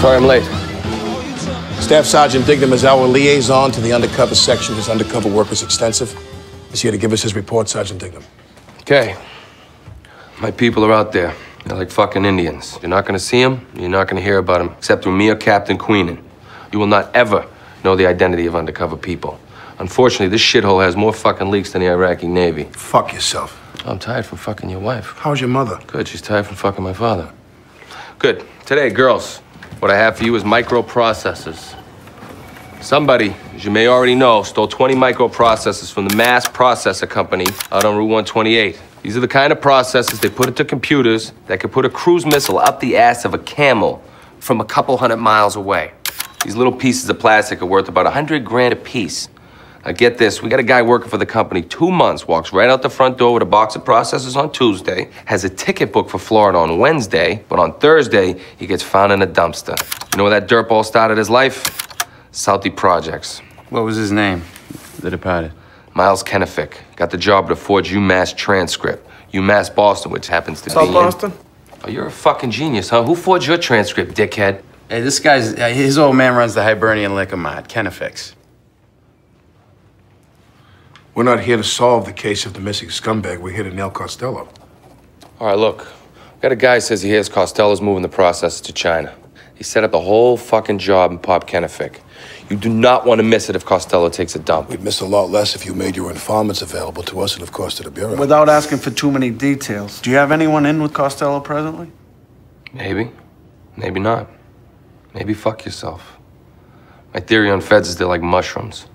Sorry I'm late. Staff Sergeant Dignam is our liaison to the undercover section. His undercover work is extensive. He's here to give us his report, Sergeant Dignam. Okay. My people are out there. They're like fucking Indians. You're not gonna see them, you're not gonna hear about them, except through me or Captain Queenan. You will not ever know the identity of undercover people. Unfortunately, this shithole has more fucking leaks than the Iraqi Navy. Fuck yourself. I'm tired from fucking your wife. How's your mother? Good, she's tired from fucking my father. Good. Today, girls, what I have for you is microprocessors. Somebody, as you may already know, stole 20 microprocessors from the Mass Processor Company out on Route 128. These are the kind of processors they put into computers that could put a cruise missile up the ass of a camel from a couple hundred miles away. These little pieces of plastic are worth about 100 grand a piece. Now get this, we got a guy working for the company two months, walks right out the front door with a box of processors on Tuesday, has a ticket booked for Florida on Wednesday, but on Thursday, he gets found in a dumpster. You know where that dirtball started his life? Southie Projects. What was his name? The departed. Miles Kenefick got the job to forge UMass transcript. UMass Boston, which happens to South be in- Boston? Oh, you're a fucking genius, huh? Who forged your transcript, dickhead? Hey, this guy's uh, his old man runs the Hibernian Liquor Mart, Kenefick's. We're not here to solve the case of the missing scumbag. We're here to nail Costello. All right, look. Got a guy who says he hears Costello's moving the process to China. He set up the whole fucking job in Pop Kenefick. You do not want to miss it if Costello takes a dump. We'd miss a lot less if you made your informants available to us and, of course, to the Bureau. Without asking for too many details, do you have anyone in with Costello presently? Maybe. Maybe not. Maybe fuck yourself. My theory on feds is they're like mushrooms.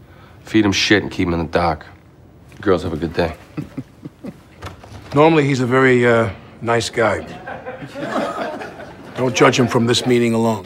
Feed them shit and keep them in the dark. Girls have a good day. Normally, he's a very uh, nice guy. Don't judge him from this meeting alone.